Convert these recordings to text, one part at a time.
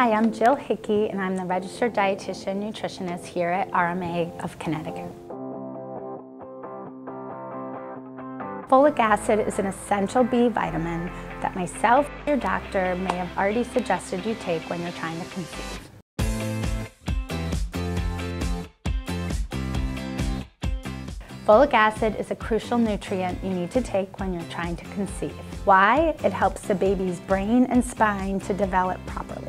Hi, I'm Jill Hickey and I'm the registered dietitian nutritionist here at RMA of Connecticut. Folic acid is an essential B vitamin that myself your doctor may have already suggested you take when you're trying to conceive. Folic acid is a crucial nutrient you need to take when you're trying to conceive. Why? It helps the baby's brain and spine to develop properly.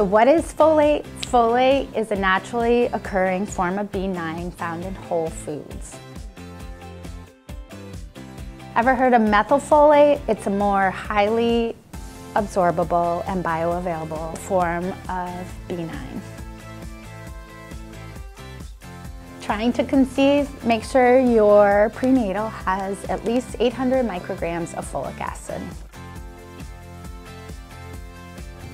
So what is folate? Folate is a naturally occurring form of B9 found in whole foods. Ever heard of methylfolate? It's a more highly absorbable and bioavailable form of B9. trying to conceive, make sure your prenatal has at least 800 micrograms of folic acid.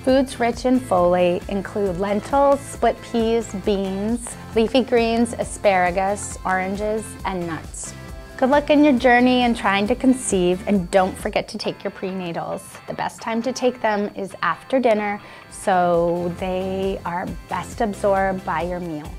Foods rich in folate include lentils, split peas, beans, leafy greens, asparagus, oranges, and nuts. Good luck in your journey and trying to conceive and don't forget to take your prenatals. The best time to take them is after dinner so they are best absorbed by your meal.